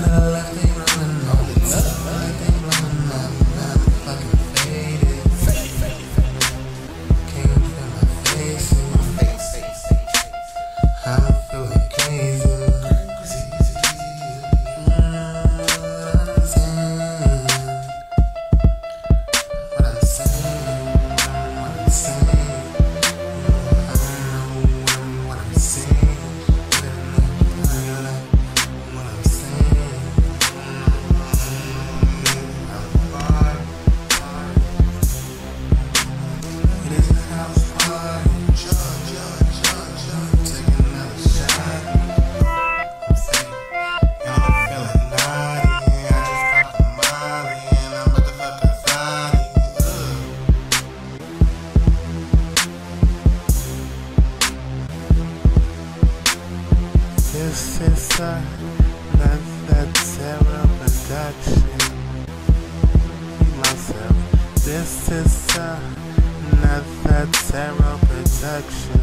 na This is a necessary production. Myself. This is a necessary production.